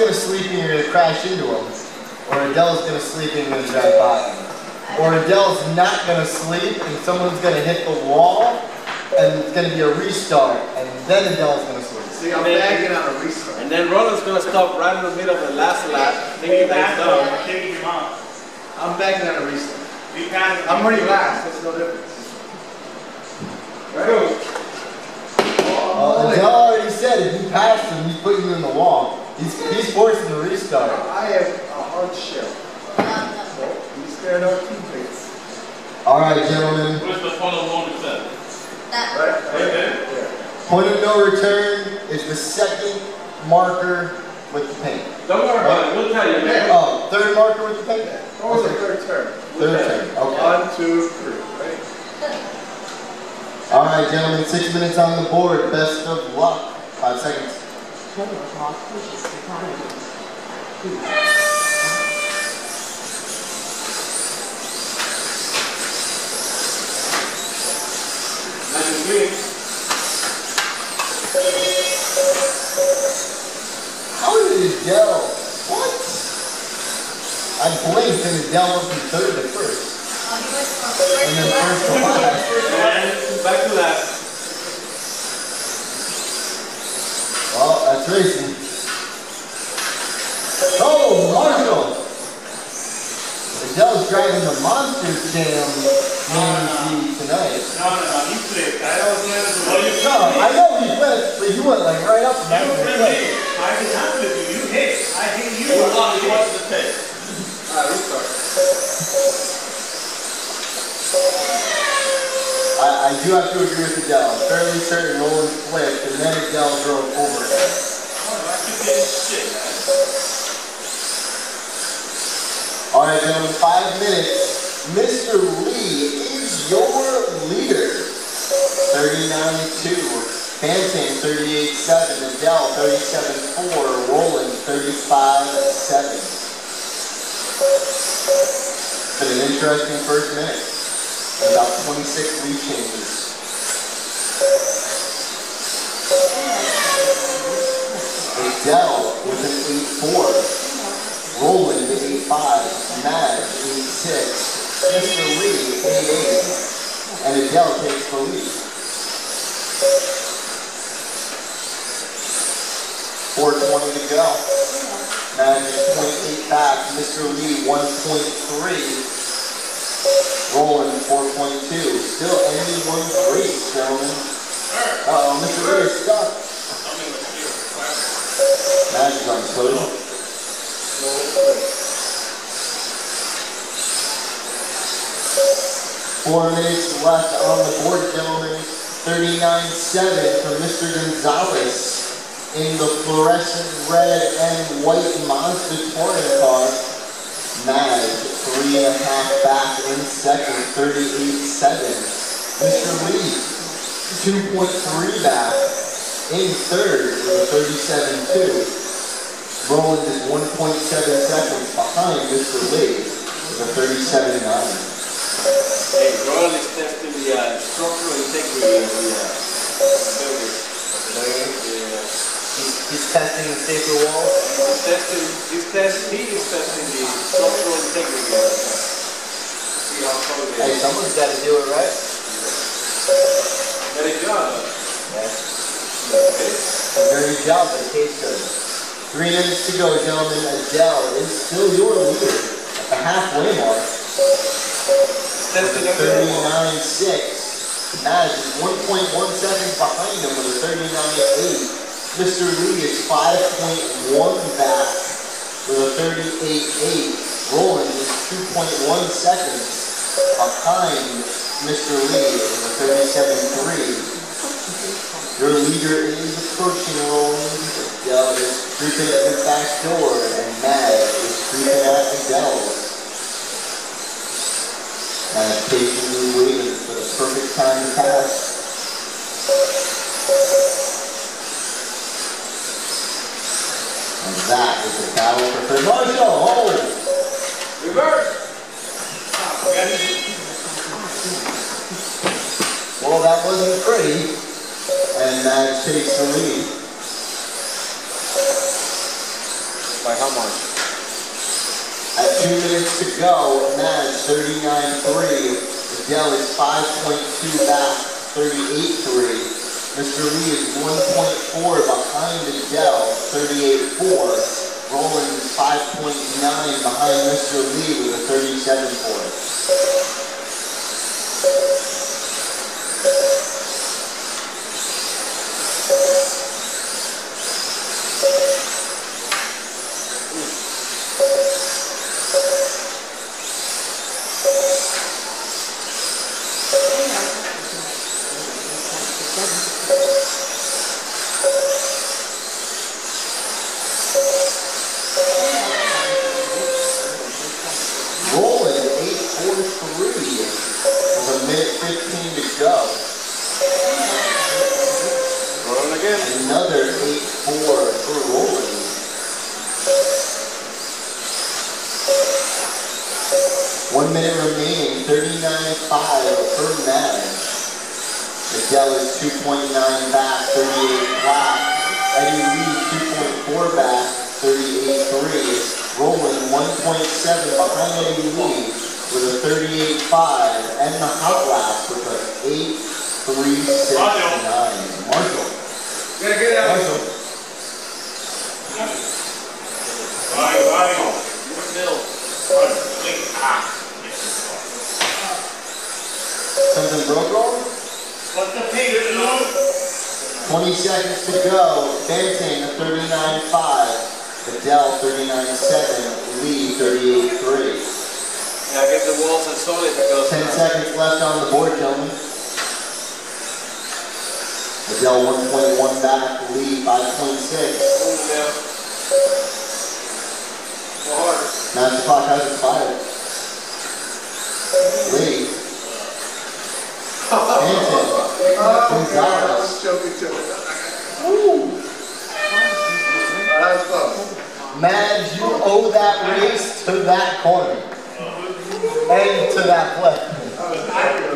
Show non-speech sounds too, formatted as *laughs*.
gonna sleep and you're gonna crash into him, or Adele's gonna sleep and you're gonna drive by or Adele's not gonna sleep and someone's gonna hit the wall and it's gonna be a restart and then Adele's gonna sleep. See, I'm bagging on a restart. And then Roland's gonna stop right in the middle of the last lap, thinking that he's done. Taking him out. I'm bagging on a restart. We passed. I'm already last, that's no difference. Right? Uh, Adele already said if you pass him, he's putting you in the wall. He's, he's forcing the restart. I have a hard shell. So, you scared our teammates. All right, gentlemen. Where's the follow on set? That, Right? Right there? Yeah. Point of no return is the second marker with the paint. Don't worry about it, we'll tell you, man. Oh, third marker with the paint? What was the third turn? Third turn, okay. One, two, three, right? All right, gentlemen, six minutes on the board. Best of luck. Five seconds. Clean. How did Adele? What? I blinked and Adele went from third to first. oh, he went from first And then first to last. And back to last. Well, that's racing. Oh, Marshall! Adele's driving the Monster Jam Mini Z tonight. No, no, no, he flipped. I was there to roll you. No, I know he flipped, but you went like right up and down You the flipped me. I did not flip you. You hit. I hit you. Hold on, You he wants the tape. Alright, restart. I, I do have to agree with Adele. I'm fairly certain Nolan flipped, and then Adele drove over it. Oh, I keep getting shit, man. All right, gentlemen, five 38-7. Adele 37-4. Roland 35-7. Been an interesting first minute. About 26 lead changes. Adele with an 8-4. Roland 8-5. Mad 8-6. Mr. Lee 8-8. And Adele takes the lead. 420 to go. Mad is 0.8 back. Mr. Lee 1.3. Roland 4.2. Still anyone's race, gentlemen. Uh-oh, Mr. Lee is stuck. Mad is on podium. Four minutes left on the board, gentlemen. 39-7 for Mr. Gonzalez in the fluorescent red and white Monster touring car. Mad, three and a half back in second, 38-7. Mr. Lee, 2.3 back in third with a 37-2. Roland is 1.7 seconds behind Mr. Lee with a 37-9. Hey, Roland is testing the uh, structural integrity of the uh. He's, testing the safety wall. He's testing, he's testing, he is testing the structural integrity of it. See how strong it Hey, someone's got to do it right. Very good. Yes. Okay. A very good job, but it tastes good. Three minutes to go, gentlemen. Adele is still your leader at the halfway mark. Testing everything. 39.6. Naz is 1.1 seconds behind him with a 39.8. Mr. Lee is 5.1 back with a 38.8. Roland is 2.1 seconds behind Mr. Lee with a 37.3. Your leader is approaching Roland. Adele is creeping at the back door, and Mad is creeping at Adele. And patiently waiting for the perfect time to pass. That is the battle for third. Marshall, hold! Reverse. Well, that wasn't pretty. And Mad takes the lead. By how much? At two minutes to go, Maj 39-3. Adele is 5.2 back, 38-3. Mr. Lee is 1.4 behind Adele, 38-4. Roland is 5.9 behind Mr. Lee with a 37-4. Adele is 2.9 back, 38 flat. Eddie Lee 2.4 back, 38-3. Roland 1.7 behind Eddie Lee with a 38-5. And the hot lap with a 8-3-6-9. Marshall. Gotta. Marshall. 20 seconds to go. Banting, 39-5. Adele, 39-7. Lee, 38-3. Yeah, get the walls and solid because. 10 seconds left on the board, gentlemen. Adele, 1.1 back. Lee, 5.6. Move now. Go hard. Master clock has expired. Lee. *laughs* Banting. Oh, Gonzalez. Maj, you owe that race to that corner. And to that play.